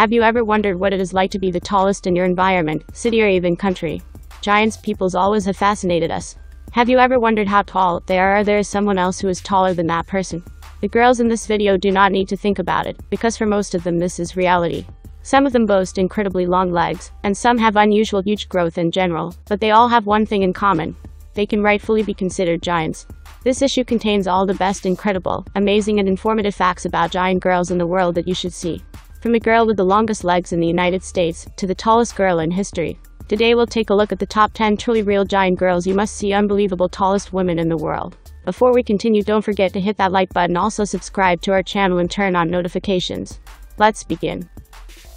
Have you ever wondered what it is like to be the tallest in your environment, city or even country? Giants peoples always have fascinated us. Have you ever wondered how tall they are or there is someone else who is taller than that person? The girls in this video do not need to think about it, because for most of them this is reality. Some of them boast incredibly long legs, and some have unusual huge growth in general, but they all have one thing in common. They can rightfully be considered giants. This issue contains all the best incredible, amazing and informative facts about giant girls in the world that you should see. From the girl with the longest legs in the United States, to the tallest girl in history. Today we'll take a look at the top 10 truly real giant girls you must see unbelievable tallest women in the world. Before we continue don't forget to hit that like button also subscribe to our channel and turn on notifications. Let's begin.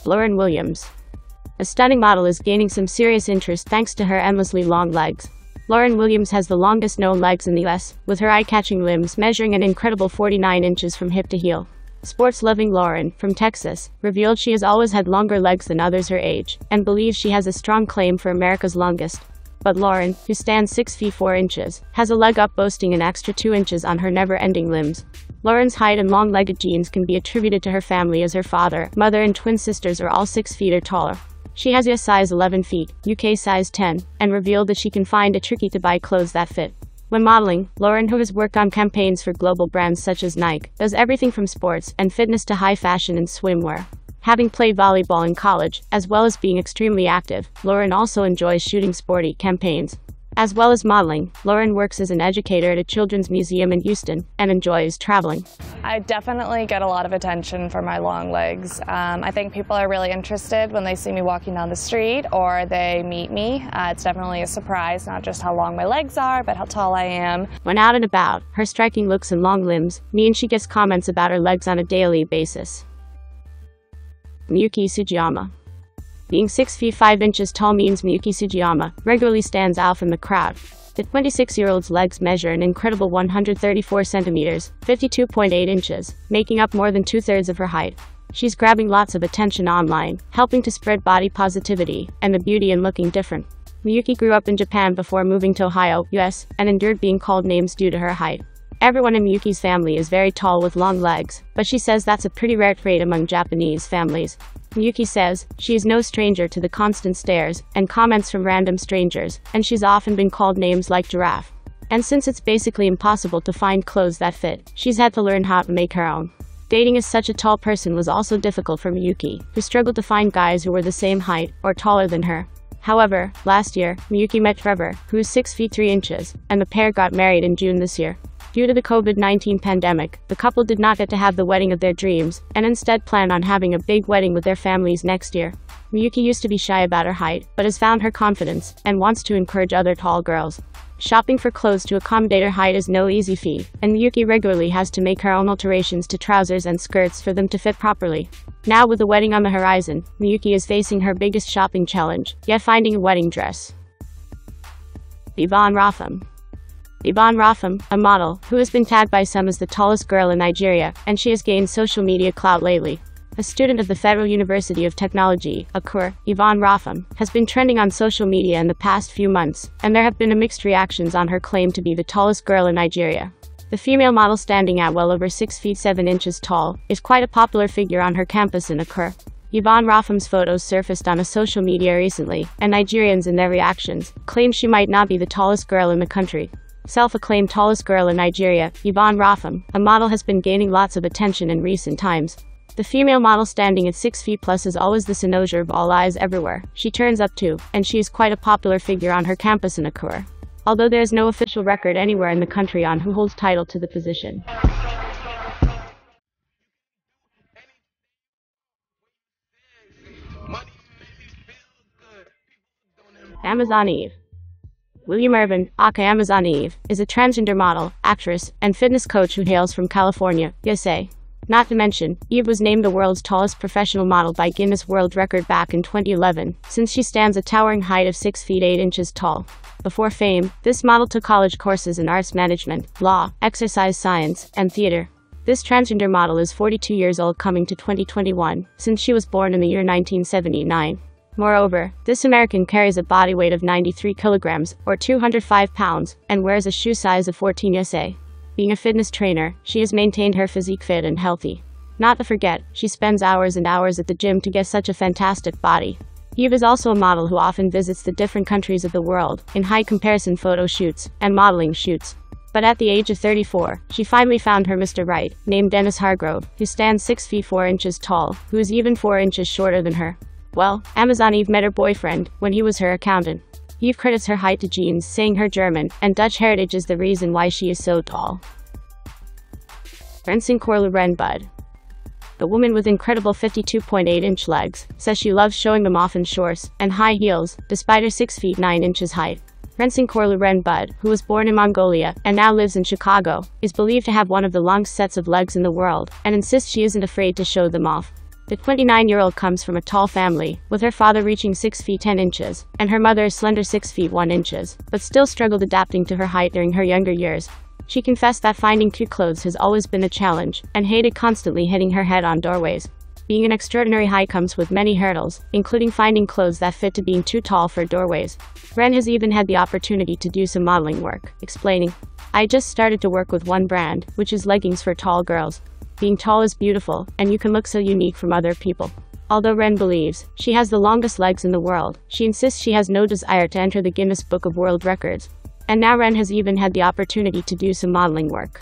Lauren Williams. A stunning model is gaining some serious interest thanks to her endlessly long legs. Lauren Williams has the longest known legs in the US, with her eye-catching limbs measuring an incredible 49 inches from hip to heel. Sports-loving Lauren, from Texas, revealed she has always had longer legs than others her age, and believes she has a strong claim for America's longest. But Lauren, who stands 6 feet 4 inches, has a leg up boasting an extra 2 inches on her never-ending limbs. Lauren's height and long-legged genes can be attributed to her family as her father, mother and twin sisters are all 6 feet or taller. She has US size 11 feet, UK size 10, and revealed that she can find it tricky to buy clothes that fit. When modeling, Lauren, who has worked on campaigns for global brands such as Nike, does everything from sports and fitness to high fashion and swimwear. Having played volleyball in college, as well as being extremely active, Lauren also enjoys shooting sporty campaigns. As well as modeling, Lauren works as an educator at a children's museum in Houston and enjoys traveling. I definitely get a lot of attention for my long legs. Um, I think people are really interested when they see me walking down the street or they meet me. Uh, it's definitely a surprise, not just how long my legs are, but how tall I am. When out and about, her striking looks and long limbs mean she gets comments about her legs on a daily basis. Miyuki Sugiyama being 6 feet 5 inches tall means Miyuki Sugiyama regularly stands out from the crowd. The 26-year-old's legs measure an incredible 134 centimeters, 52.8 inches, making up more than two-thirds of her height. She's grabbing lots of attention online, helping to spread body positivity and the beauty in looking different. Miyuki grew up in Japan before moving to Ohio, US, and endured being called names due to her height. Everyone in Miyuki's family is very tall with long legs, but she says that's a pretty rare trait among Japanese families. Yuki says, she is no stranger to the constant stares and comments from random strangers, and she's often been called names like giraffe. And since it's basically impossible to find clothes that fit, she's had to learn how to make her own. Dating as such a tall person was also difficult for Miyuki, who struggled to find guys who were the same height or taller than her. However, last year, Miyuki met Trevor, who is 6 feet 3 inches, and the pair got married in June this year. Due to the COVID 19 pandemic, the couple did not get to have the wedding of their dreams, and instead plan on having a big wedding with their families next year. Miyuki used to be shy about her height, but has found her confidence, and wants to encourage other tall girls. Shopping for clothes to accommodate her height is no easy feat, and Miyuki regularly has to make her own alterations to trousers and skirts for them to fit properly. Now with the wedding on the horizon, Miyuki is facing her biggest shopping challenge, yet finding a wedding dress. Yvonne Rofem Yvonne Rofem, a model, who has been tagged by some as the tallest girl in Nigeria, and she has gained social media clout lately. A student of the Federal University of Technology, Akure, Yvonne Rofem, has been trending on social media in the past few months, and there have been mixed reactions on her claim to be the tallest girl in Nigeria. The female model standing at well over 6 feet 7 inches tall, is quite a popular figure on her campus in Akure. Yvonne Rofem's photos surfaced on a social media recently, and Nigerians in their reactions claimed she might not be the tallest girl in the country. Self-acclaimed tallest girl in Nigeria, Yvonne Rofem, a model has been gaining lots of attention in recent times. The female model standing at 6 feet plus is always the cynosure of all eyes everywhere. She turns up to, and she is quite a popular figure on her campus in Akure. Although there is no official record anywhere in the country on who holds title to the position. Amazon Eve William Irvin, aka Amazon Eve, is a transgender model, actress, and fitness coach who hails from California, USA. Not to mention, Eve was named the world's tallest professional model by Guinness World Record back in 2011, since she stands a towering height of 6 feet 8 inches tall. Before fame, this model took college courses in arts management, law, exercise science, and theater. This transgender model is 42 years old coming to 2021, since she was born in the year 1979. Moreover, this American carries a body weight of 93 kilograms, or 205 pounds, and wears a shoe size of 14 SA. Being a fitness trainer, she has maintained her physique fit and healthy. Not to forget, she spends hours and hours at the gym to get such a fantastic body. Eve is also a model who often visits the different countries of the world, in high comparison photo shoots, and modeling shoots. But at the age of 34, she finally found her Mr. Right, named Dennis Hargrove, who stands 6 feet 4 inches tall, who is even 4 inches shorter than her. Well, Amazon Eve met her boyfriend when he was her accountant. Eve credits her height to genes, saying her German and Dutch heritage is the reason why she is so tall. Rentsenkhorloo Bud the woman with incredible 52.8 inch legs, says she loves showing them off in shorts and high heels, despite her 6 feet 9 inches height. Rentsenkhorloo Bud, who was born in Mongolia and now lives in Chicago, is believed to have one of the longest sets of legs in the world and insists she isn't afraid to show them off. The 29 year old comes from a tall family, with her father reaching 6 feet 10 inches, and her mother is slender 6 feet 1 inches, but still struggled adapting to her height during her younger years. She confessed that finding cute clothes has always been a challenge, and hated constantly hitting her head on doorways. Being an extraordinary height comes with many hurdles, including finding clothes that fit to being too tall for doorways. Ren has even had the opportunity to do some modeling work, explaining, I just started to work with one brand, which is leggings for tall girls. Being tall is beautiful, and you can look so unique from other people. Although Ren believes she has the longest legs in the world, she insists she has no desire to enter the Guinness Book of World Records, and now Ren has even had the opportunity to do some modeling work.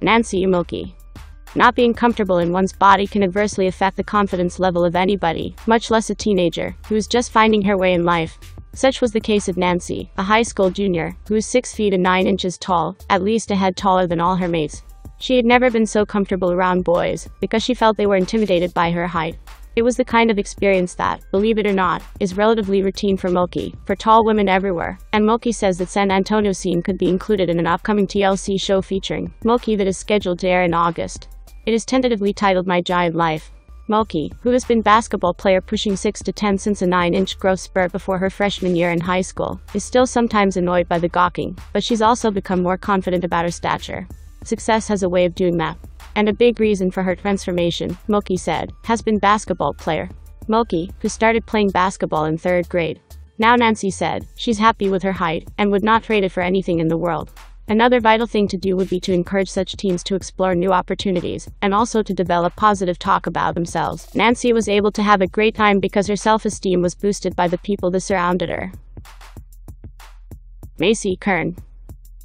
Nancy Mulkey. Not being comfortable in one's body can adversely affect the confidence level of anybody, much less a teenager, who is just finding her way in life. Such was the case of Nancy, a high school junior, who is 6 feet and 9 inches tall, at least a head taller than all her mates. She had never been so comfortable around boys, because she felt they were intimidated by her height. It was the kind of experience that, believe it or not, is relatively routine for Mulkey, for tall women everywhere, and Mulkey says that San Antonio scene could be included in an upcoming TLC show featuring Mulkey that is scheduled to air in August. It is tentatively titled My Giant Life. Mulkey, who has been basketball player pushing 6 to 10 since a 9-inch growth spurt before her freshman year in high school, is still sometimes annoyed by the gawking, but she's also become more confident about her stature. Success has a way of doing that. And a big reason for her transformation, Mulkey said, has been basketball player. Mulkey, who started playing basketball in third grade. Now Nancy said, she's happy with her height, and would not trade it for anything in the world. Another vital thing to do would be to encourage such teens to explore new opportunities, and also to develop positive talk about themselves. Nancy was able to have a great time because her self-esteem was boosted by the people that surrounded her. Maci Currin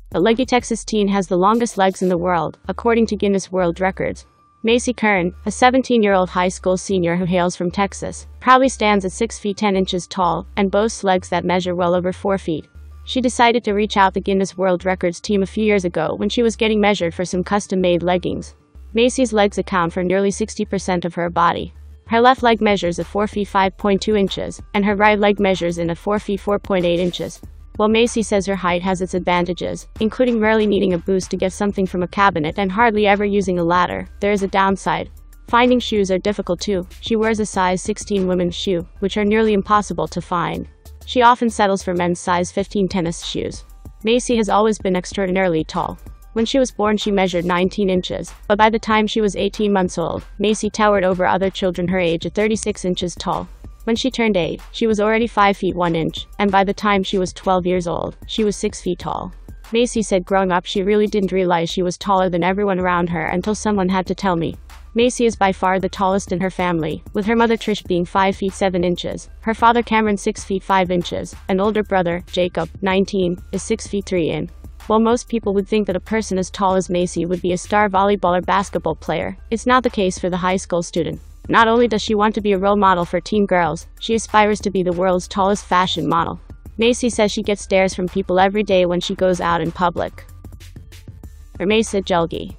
the leggy Texas teen has the longest legs in the world, according to Guinness World Records. Maci Currin, a 17-year-old high school senior who hails from Texas, proudly stands at 6 feet 10 inches tall and boasts legs that measure well over 4 feet. She decided to reach out the Guinness World Records team a few years ago when she was getting measured for some custom-made leggings. Maci's legs account for nearly 60% of her body. Her left leg measures a 4 feet 5.2 inches, and her right leg measures in a 4 feet 4.8 inches. While Maci says her height has its advantages, including rarely needing a boost to get something from a cabinet and hardly ever using a ladder, there is a downside. Finding shoes are difficult too. She wears a size 16 women's shoe, which are nearly impossible to find. She often settles for men's size 15 tennis shoes. Maci has always been extraordinarily tall. When she was born, she measured 19 inches, but by the time she was 18 months old, Maci towered over other children her age at 36 inches tall. When she turned 8, she was already 5 feet 1 inch, and by the time she was 12 years old, she was 6 feet tall. Maci said growing up she really didn't realize she was taller than everyone around her until someone had to tell me. Maci is by far the tallest in her family, with her mother Trish being 5 feet 7 inches, her father Cameron 6 feet 5 inches, and older brother, Jacob, 19, is 6 feet 3 in. While most people would think that a person as tall as Maci would be a star volleyball or basketball player, it's not the case for the high school student. Not only does she want to be a role model for teen girls, she aspires to be the world's tallest fashion model. Maci says she gets stares from people every day when she goes out in public. Rumeysa Gelgi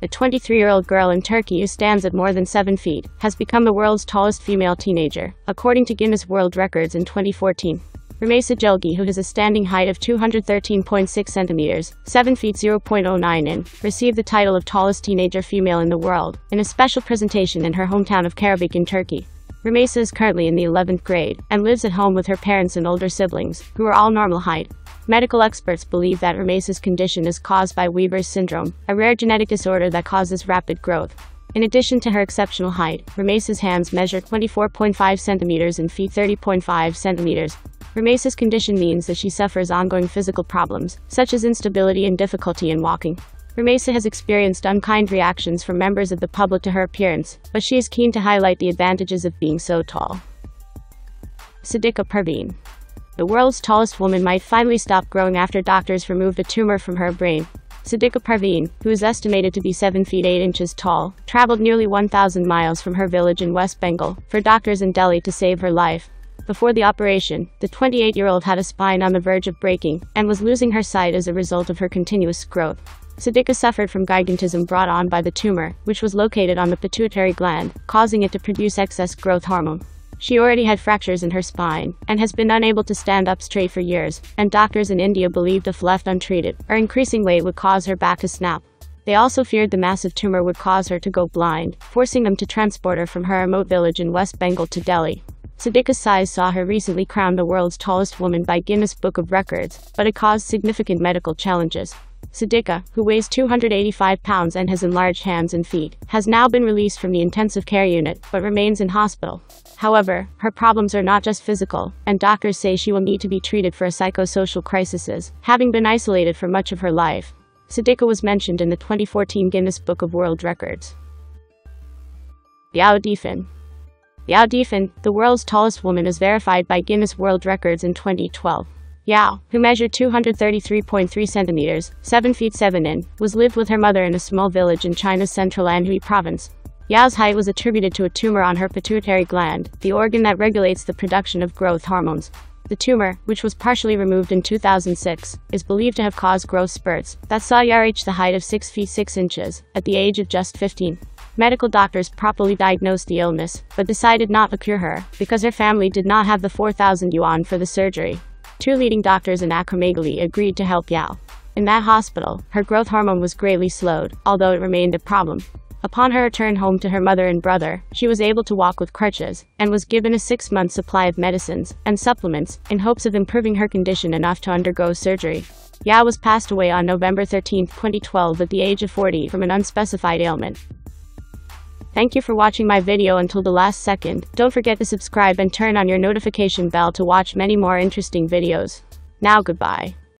the 23-year-old girl in Turkey who stands at more than 7 feet, has become the world's tallest female teenager, according to Guinness World Records in 2014. Rumeysa Gelgi, who has a standing height of 213.6 centimeters, 7 feet 0.09 in, received the title of tallest teenager female in the world in a special presentation in her hometown of Karabük in Turkey. Rumeysa is currently in the 11th grade and lives at home with her parents and older siblings, who are all normal height. Medical experts believe that Rumeysa's condition is caused by Weaver's syndrome, a rare genetic disorder that causes rapid growth. In addition to her exceptional height, Rumeysa's hands measure 24.5 centimeters and feet 30.5 centimeters, Rumeysa's condition means that she suffers ongoing physical problems, such as instability and difficulty in walking. Rumeysa has experienced unkind reactions from members of the public to her appearance, but she is keen to highlight the advantages of being so tall. Siddiqa Parveen. The world's tallest woman might finally stop growing after doctors removed a tumor from her brain. Siddiqa Parveen, who is estimated to be 7 feet 8 inches tall, traveled nearly 1,000 miles from her village in West Bengal for doctors in Delhi to save her life. Before the operation, the 28 year old had a spine on the verge of breaking and was losing her sight as a result of her continuous growth. Siddiqa suffered from gigantism brought on by the tumor, which was located on the pituitary gland, causing it to produce excess growth hormone. She already had fractures in her spine and has been unable to stand up straight for years, and doctors in India believed if left untreated, her increasing weight would cause her back to snap. They also feared the massive tumor would cause her to go blind, forcing them to transport her from her remote village in West Bengal to Delhi. Siddiqa's size saw her recently crowned the world's tallest woman by Guinness Book of Records, but it caused significant medical challenges. Siddiqa, who weighs 285 pounds and has enlarged hands and feet, has now been released from the intensive care unit but remains in hospital. However, her problems are not just physical, and doctors say she will need to be treated for a psychosocial crisis, having been isolated for much of her life. Siddiqa was mentioned in the 2014 Guinness Book of World Records. Yao Defen Yao Defen, the world's tallest woman is verified by Guinness World Records in 2012. Yao, who measured 233.3 centimeters, 7 feet 7 in, was lived with her mother in a small village in China's central Anhui province. Yao's height was attributed to a tumor on her pituitary gland, the organ that regulates the production of growth hormones. The tumor, which was partially removed in 2006, is believed to have caused growth spurts that saw Yao reach the height of 6 feet 6 inches at the age of just 15. Medical doctors properly diagnosed the illness, but decided not to cure her, because her family did not have the 4,000 yuan for the surgery. Two leading doctors in acromegaly agreed to help Yao. In that hospital, her growth hormone was greatly slowed, although it remained a problem. Upon her return home to her mother and brother, she was able to walk with crutches, and was given a six month supply of medicines and supplements in hopes of improving her condition enough to undergo surgery. Yao was passed away on November 13, 2012 at the age of 40 from an unspecified ailment. Thank you for watching my video until the last second. Don't forget to subscribe and turn on your notification bell to watch many more interesting videos. Now goodbye.